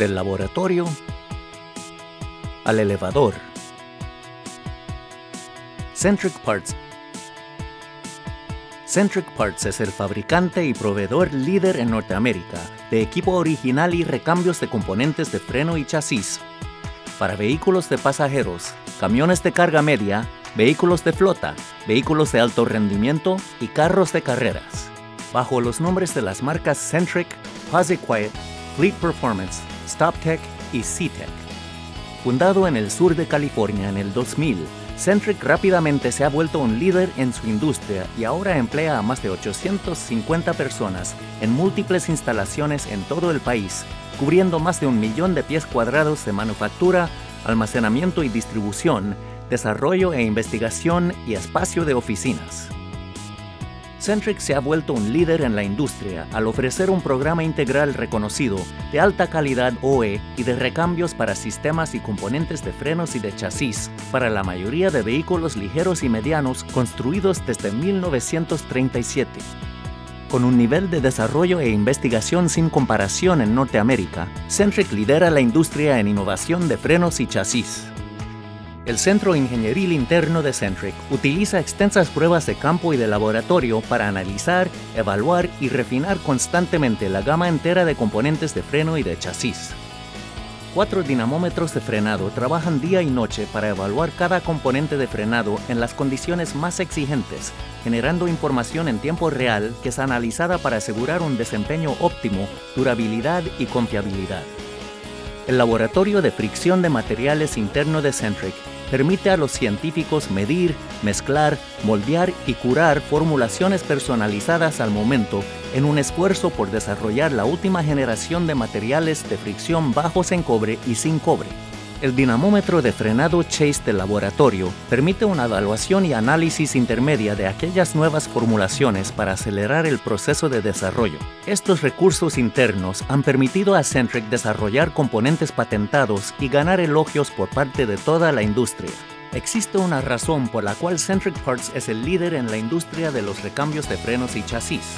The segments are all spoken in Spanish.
Del laboratorio al elevador. Centric Parts. Centric Parts es el fabricante y proveedor líder en Norteamérica de equipo original y recambios de componentes de freno y chasis para vehículos de pasajeros, camiones de carga media, vehículos de flota, vehículos de alto rendimiento y carros de carreras. Bajo los nombres de las marcas Centric, Posit Quiet, Fleet Performance, StopTech y SeaTech. Fundado en el sur de California en el 2000, Centric rápidamente se ha vuelto un líder en su industria y ahora emplea a más de 850 personas en múltiples instalaciones en todo el país, cubriendo más de un millón de pies cuadrados de manufactura, almacenamiento y distribución, desarrollo e investigación y espacio de oficinas. Centric se ha vuelto un líder en la industria al ofrecer un programa integral reconocido de alta calidad OE y de recambios para sistemas y componentes de frenos y de chasis para la mayoría de vehículos ligeros y medianos construidos desde 1937. Con un nivel de desarrollo e investigación sin comparación en Norteamérica, Centric lidera la industria en innovación de frenos y chasis. El Centro Ingenieril Interno de Centric utiliza extensas pruebas de campo y de laboratorio para analizar, evaluar y refinar constantemente la gama entera de componentes de freno y de chasis. Cuatro dinamómetros de frenado trabajan día y noche para evaluar cada componente de frenado en las condiciones más exigentes, generando información en tiempo real que es analizada para asegurar un desempeño óptimo, durabilidad y confiabilidad. El Laboratorio de Fricción de Materiales interno de Centric permite a los científicos medir, mezclar, moldear y curar formulaciones personalizadas al momento en un esfuerzo por desarrollar la última generación de materiales de fricción bajos en cobre y sin cobre. El dinamómetro de frenado Chase del laboratorio permite una evaluación y análisis intermedia de aquellas nuevas formulaciones para acelerar el proceso de desarrollo. Estos recursos internos han permitido a Centric desarrollar componentes patentados y ganar elogios por parte de toda la industria. Existe una razón por la cual Centric Parts es el líder en la industria de los recambios de frenos y chasis.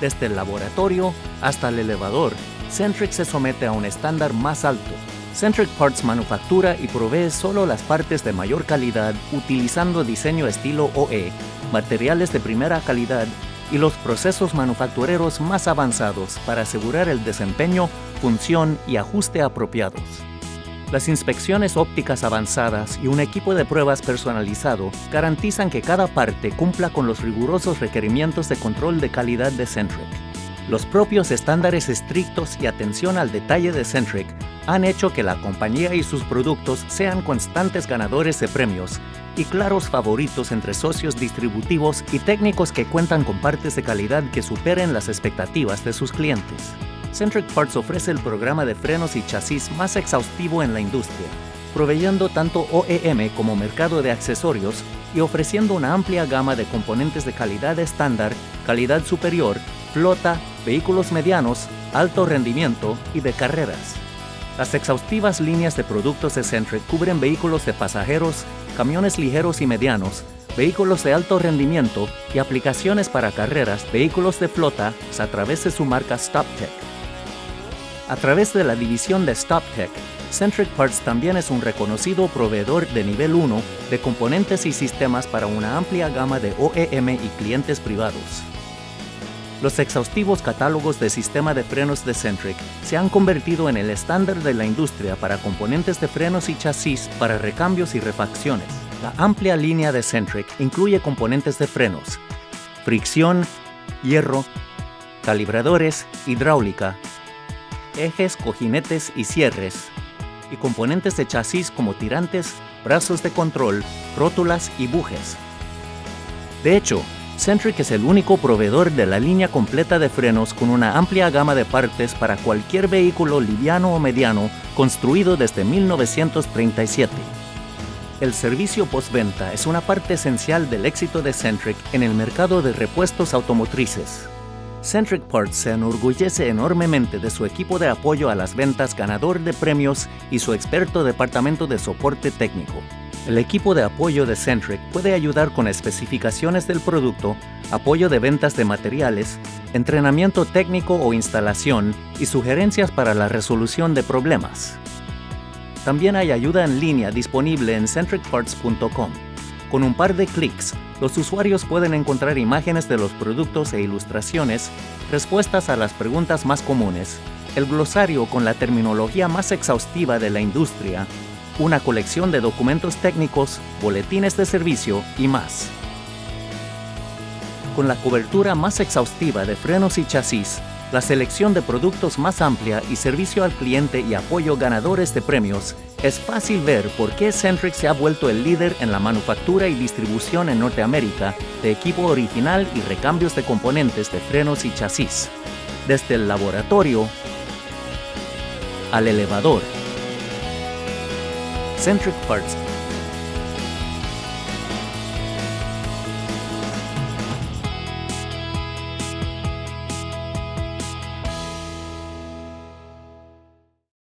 Desde el laboratorio hasta el elevador, Centric se somete a un estándar más alto Centric Parts manufactura y provee solo las partes de mayor calidad utilizando diseño estilo OE, materiales de primera calidad y los procesos manufactureros más avanzados para asegurar el desempeño, función y ajuste apropiados. Las inspecciones ópticas avanzadas y un equipo de pruebas personalizado garantizan que cada parte cumpla con los rigurosos requerimientos de control de calidad de Centric. Los propios estándares estrictos y atención al detalle de Centric han hecho que la compañía y sus productos sean constantes ganadores de premios y claros favoritos entre socios distributivos y técnicos que cuentan con partes de calidad que superen las expectativas de sus clientes. Centric Parts ofrece el programa de frenos y chasis más exhaustivo en la industria, proveyendo tanto OEM como mercado de accesorios y ofreciendo una amplia gama de componentes de calidad estándar, calidad superior, flota, vehículos medianos, alto rendimiento y de carreras. Las exhaustivas líneas de productos de Centric cubren vehículos de pasajeros, camiones ligeros y medianos, vehículos de alto rendimiento y aplicaciones para carreras, vehículos de flota a través de su marca StopTech. A través de la división de StopTech, Centric Parts también es un reconocido proveedor de nivel 1 de componentes y sistemas para una amplia gama de OEM y clientes privados. Los exhaustivos catálogos de sistema de frenos de Centric se han convertido en el estándar de la industria para componentes de frenos y chasis para recambios y refacciones. La amplia línea de Centric incluye componentes de frenos, fricción, hierro, calibradores, hidráulica, ejes, cojinetes y cierres, y componentes de chasis como tirantes, brazos de control, rótulas y bujes. De hecho, Centric es el único proveedor de la línea completa de frenos con una amplia gama de partes para cualquier vehículo liviano o mediano construido desde 1937. El servicio postventa es una parte esencial del éxito de Centric en el mercado de repuestos automotrices. Centric Parts se enorgullece enormemente de su equipo de apoyo a las ventas ganador de premios y su experto departamento de soporte técnico. El equipo de apoyo de Centric puede ayudar con especificaciones del producto, apoyo de ventas de materiales, entrenamiento técnico o instalación y sugerencias para la resolución de problemas. También hay ayuda en línea disponible en centricparts.com. Con un par de clics, los usuarios pueden encontrar imágenes de los productos e ilustraciones, respuestas a las preguntas más comunes, el glosario con la terminología más exhaustiva de la industria, una colección de documentos técnicos, boletines de servicio y más. Con la cobertura más exhaustiva de frenos y chasis, la selección de productos más amplia y servicio al cliente y apoyo ganadores de premios, es fácil ver por qué Centric se ha vuelto el líder en la manufactura y distribución en Norteamérica de equipo original y recambios de componentes de frenos y chasis, desde el laboratorio al elevador. Centric Parts